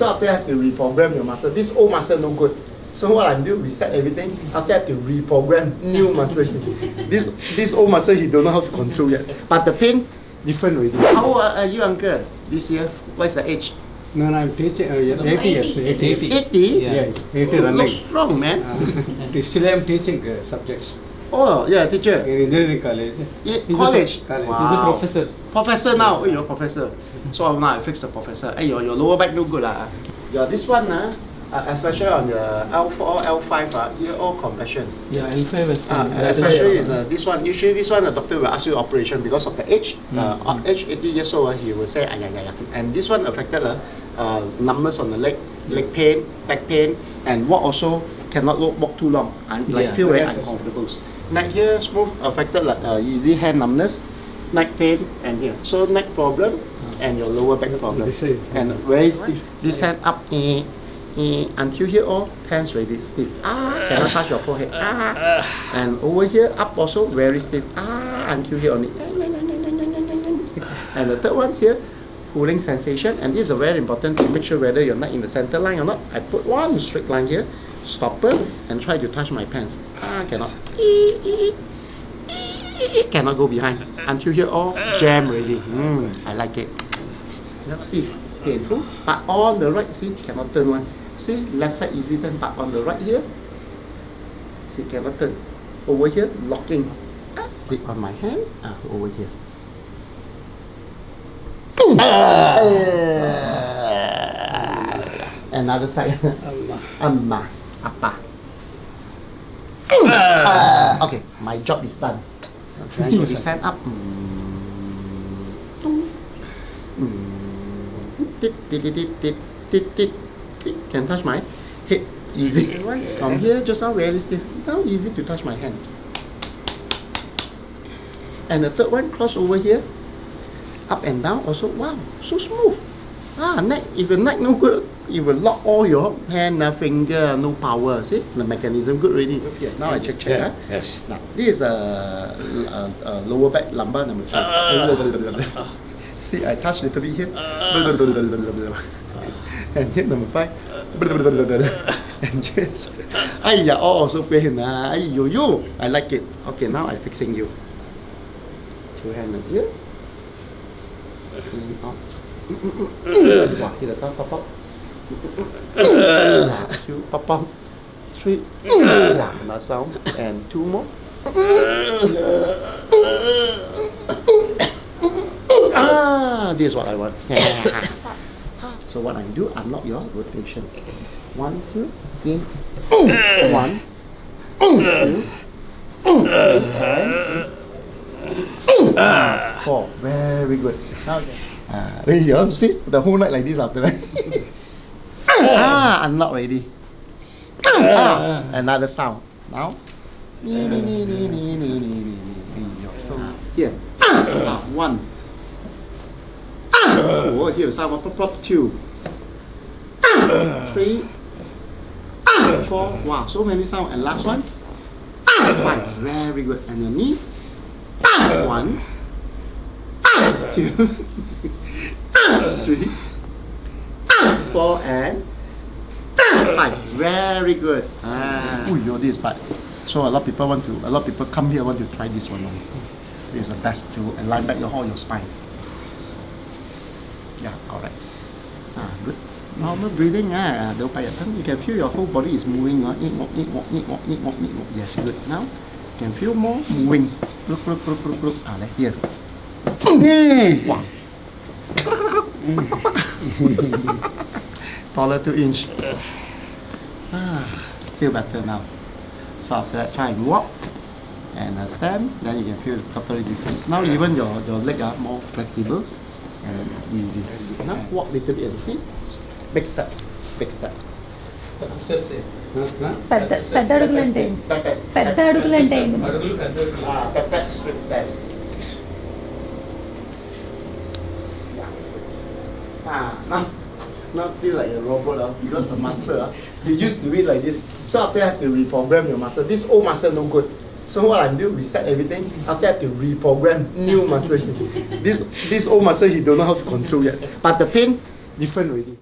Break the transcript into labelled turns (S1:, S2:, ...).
S1: So after I have to reprogram your muscle. This old muscle no good. So what I'm doing, reset everything. After I have to reprogram new muscle. this this old muscle he don't know how to control yet. But the pain different already. How old are you, uncle? This year? What's the age?
S2: No, no, I'm teaching uh, yeah, 80 years. 80.
S3: 80.
S1: 80?
S3: Yeah.
S2: Yes, 80
S1: Oh,
S2: running.
S1: look strong, man.
S2: Uh, still I'm teaching uh, subjects
S1: Oh, yeah, teacher.
S2: in engineering college.
S1: Yeah,
S3: He's a
S1: college.
S2: college.
S1: Wow.
S3: He's a professor.
S1: Professor now. Oh, you're professor. So now I fix the professor. Hey, your, your lower back no good. Ah. Yeah, this one, uh, uh, especially on the L4, L5, uh, all compression.
S3: Yeah, L5 is
S1: Uh, especially is uh, this one. Usually this one, the doctor will ask you operation because of the age. Uh,
S3: Mm.
S1: uh, age 80 years old, uh, he will say, ah, yeah, yeah, yeah. And this one affected uh, uh, numbness on the leg, leg pain, back pain, and walk also cannot walk, walk too long. And like
S3: Yeah.
S1: feel very uncomfortable. Neck here smooth affected like uh, easy hand numbness, neck pain, and here. So neck problem and your lower back problem. And very stiff. This hand up. Eh, eh, until here all hands ready stiff. Ah, cannot touch your forehead. Ah, and over here up also very stiff. Ah, until here only. And the third one here, pulling sensation. And this is very important to make sure whether you're not in the center line or not. I put one straight line here, stopper, and try to touch my pants. Ah, cannot. Cannot go behind. Until here all jam ready. Mm, I like it. Stiff, painful. But on the right, see, cannot turn one. See, left side easy turn, but on the right here, see, cannot turn. Over here, locking. Ah, slip on my hand. Ah, over here. Another side. Amma. Appa. Hmm. Ah, uh, okay, my job is done.
S2: Thank you,
S1: Put his
S2: sir.
S1: hand up. Can touch my head easy. From here, just now very stiff. Now easy to touch my hand. And the third one, cross over here. Up and down also. Wow, so smooth. Ah, neck. If your neck no good, it will lock all your hand, uh, finger, no power. See, the mechanism good already. Okay, now I check check.
S2: Yeah,
S1: ah.
S2: yes.
S1: Now, this is a, uh uh lower back lumbar number three. See, I touch little bit here. and here number five. and yes. Ayya, all also pain. Ah. Ayyo, yo. I like it. Okay, now I'm fixing you. Two hand up here. In, out. Wow, hear the sound pop up. Wow, two pop up. Three. Another sound. And two more. Ah, this is what I want. so what I do, unlock your rotation. One, two, in. One, two, five, four. Very good. Now, ah, there you go. See, the whole night like this after that. ah, unlock already. Ah, another sound. Now. Nee, nee, nee, nee, nee, nee, nee, nee, nee. So here. Ah, one. Ah, oh, here sound pop pop two. Ah, three. Ah, four. Wow, so many sound. And last one. Ah, five. Very good. And your knee. Ah, one. Ah, two. Ah, three. Ah, four and ah, five. Very good. Ah, ooh, yo, this part. So a lot of people want to, a lot of people come here want to try this one. This is the best to align back your whole your spine. Yeah, correct. Ah, good. Normal breathing, ah, don't pay attention. You can feel your whole body is moving. Ah, eat, walk, eat, walk, eat, walk, eat, walk, eat, walk. Yes, good. Now, you can feel more moving. Look, look, look, look, look. Ah, like here. Wow. Taller two inch. Ah, feel better now. So after that, try and walk and uh, stand. Then you can feel the totally difference. Now even your your leg are more flexible and easy. Now walk little bit and see. Big step, big step.
S3: Steps
S4: పెద్ద పెద్ద అడుగులు అంటే ఏంటి?
S1: Step back,
S4: పెద్ద
S1: step back.
S4: అడుగులు అంటే ఏంటి?
S3: అడుగులు పెద్ద అడుగులు
S1: Ah, step back, straight back. Yeah. Ah, now, now still like a robot uh, because the master, uh, you used to it like this. So after I have to reprogram your master. This old master no good. So what I'm doing, reset everything. After I have to reprogram new master. this this old master, he don't know how to control yet. But the pain different already.